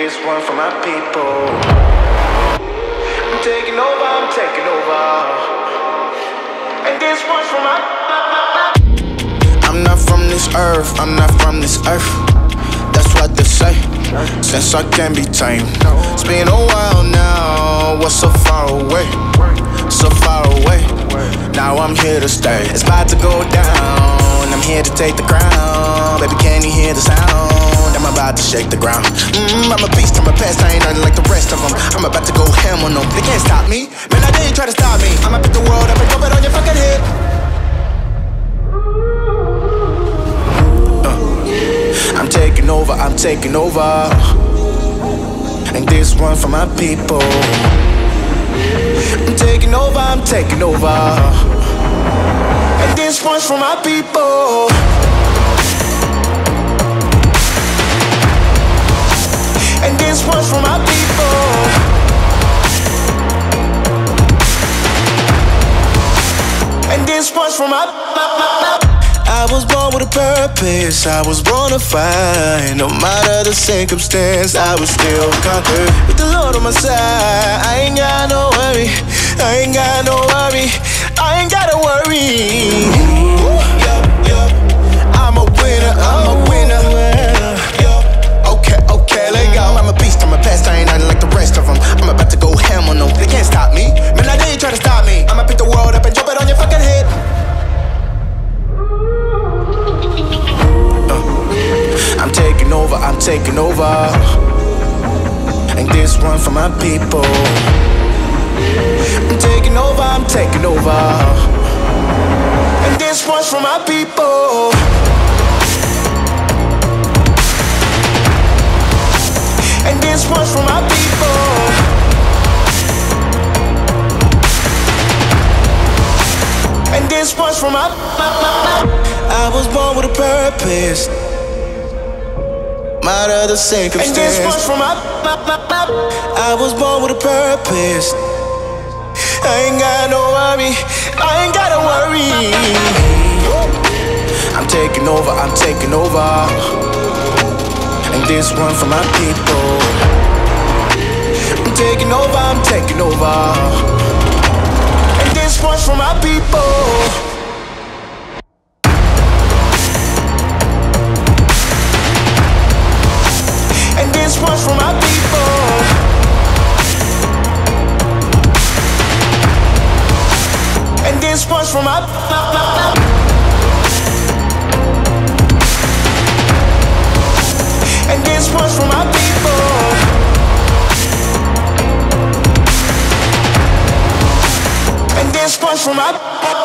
this one for my people. I'm taking over, I'm taking over. And this one's for my. I'm not from this earth, I'm not from this earth. That's what they say. Since I can't be tamed. It's been a while now, what's so far away? So far away. Now I'm here to stay. It's about to go down. I'm here to take the crown. Baby, can you hear the sound? I'm about to shake the ground. Mm, I'm a beast, I'm a pest. I ain't nothing like the rest of them. I'm about to go ham on them. They can't stop me. Man, I you try to stop me. I'ma pick the world up and drop it on your fucking head. I'm taking over, I'm taking over. And this one for my people. I'm taking over, I'm taking over. And this one's for my people. My, my, my. I was born with a purpose. I was born to fight. No matter the circumstance, I will still conquer. With the Lord on my side, I ain't got no worry. Over, I'm taking over. And this one for my people. I'm taking over, I'm taking over. And this one's for my people. And this one's for my people. And this one's for my. I was born with a purpose. Matter the circumstance. And this one's for my, my, my, my. I was born with a purpose. I ain't got no worry. I ain't gotta worry. I'm taking over. I'm taking over. And this one for my people. I'm taking over. I'm taking over. And this one's for my people. One's for my people. And this one's for my. And this one's for my people. And for my.